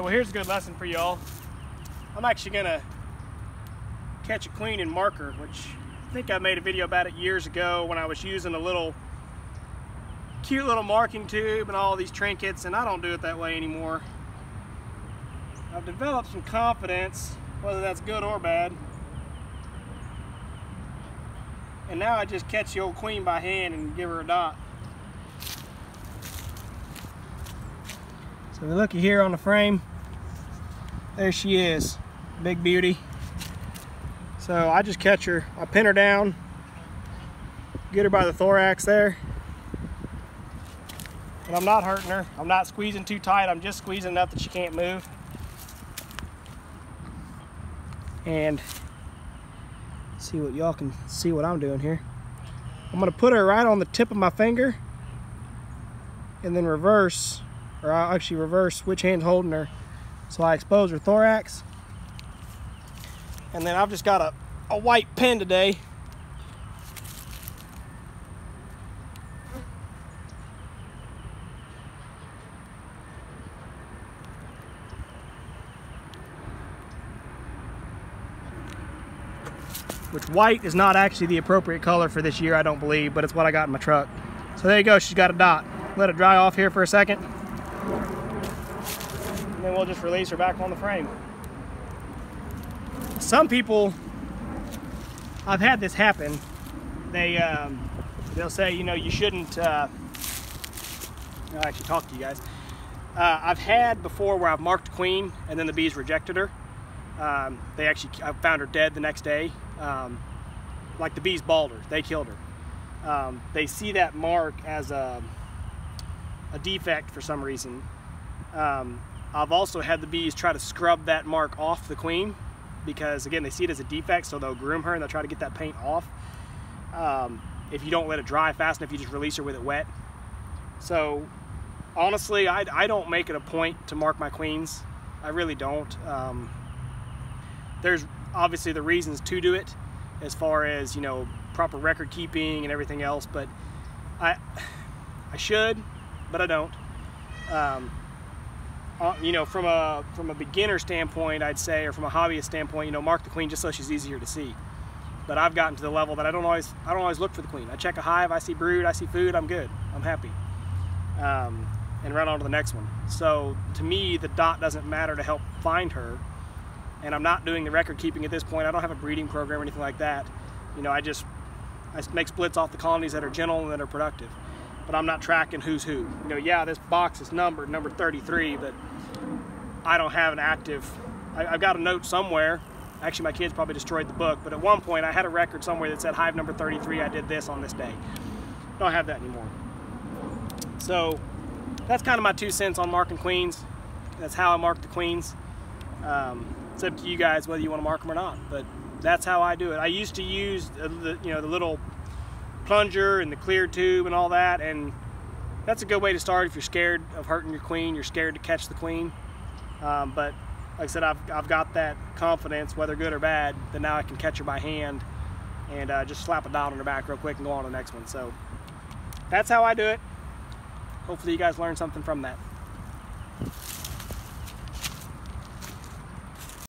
well here's a good lesson for y'all. I'm actually gonna catch a queen in marker, which I think I made a video about it years ago when I was using a little cute little marking tube and all these trinkets and I don't do it that way anymore. I've developed some confidence, whether that's good or bad. And now I just catch the old queen by hand and give her a dot. So we look here on the frame. There she is, big beauty. So I just catch her, I pin her down, get her by the thorax there. And I'm not hurting her. I'm not squeezing too tight. I'm just squeezing enough that she can't move. And see what y'all can see what I'm doing here. I'm gonna put her right on the tip of my finger and then reverse or I'll actually reverse which hand's holding her. So I expose her thorax. And then I've just got a, a white pen today. Which white is not actually the appropriate color for this year, I don't believe, but it's what I got in my truck. So there you go, she's got a dot. Let it dry off here for a second and then we'll just release her back on the frame. Some people, I've had this happen, they, um, they'll say, you know, you shouldn't, uh, I'll actually talk to you guys. Uh, I've had before where I've marked queen and then the bees rejected her. Um, they actually, I found her dead the next day. Um, like the bees balled her, they killed her. Um, they see that mark as a, a defect for some reason. Um, I've also had the bees try to scrub that mark off the queen because again they see it as a defect so they'll groom her and they'll try to get that paint off. Um, if you don't let it dry fast enough you just release her with it wet. So honestly I, I don't make it a point to mark my queens. I really don't. Um, there's obviously the reasons to do it as far as you know proper record keeping and everything else but I I should but I don't. Um, uh, you know, from a from a beginner standpoint, I'd say, or from a hobbyist standpoint, you know, mark the queen just so she's easier to see. But I've gotten to the level that I don't always I don't always look for the queen. I check a hive, I see brood, I see food, I'm good, I'm happy, um, and run on to the next one. So to me, the dot doesn't matter to help find her, and I'm not doing the record keeping at this point. I don't have a breeding program or anything like that. You know, I just I make splits off the colonies that are gentle and that are productive but I'm not tracking who's who. You know, yeah, this box is numbered, number 33, but I don't have an active, I, have got a note somewhere. Actually, my kids probably destroyed the book, but at one point I had a record somewhere that said hive number 33, I did this on this day. Don't have that anymore. So that's kind of my two cents on marking queens. That's how I mark the queens. Um, it's up to you guys whether you want to mark them or not, but that's how I do it. I used to use the, you know, the little plunger and the clear tube and all that and that's a good way to start if you're scared of hurting your queen you're scared to catch the queen. Um, but like I said I've, I've got that confidence whether good or bad that now I can catch her by hand and uh, just slap a dot on her back real quick and go on to the next one. So that's how I do it. Hopefully you guys learned something from that